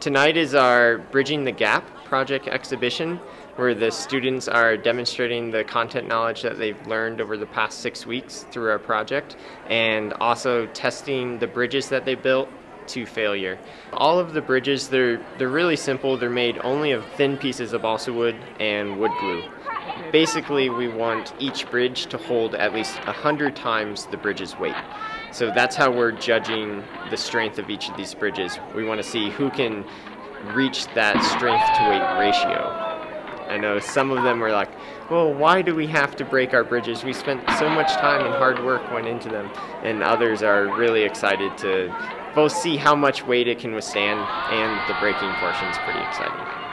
Tonight is our Bridging the Gap project exhibition where the students are demonstrating the content knowledge that they've learned over the past six weeks through our project and also testing the bridges that they built to failure. All of the bridges, they're, they're really simple. They're made only of thin pieces of balsa wood and wood glue. Basically, we want each bridge to hold at least 100 times the bridge's weight. So that's how we're judging the strength of each of these bridges. We want to see who can reach that strength to weight ratio. I know some of them were like, well, why do we have to break our bridges? We spent so much time and hard work went into them. And others are really excited to both see how much weight it can withstand and the breaking portion is pretty exciting.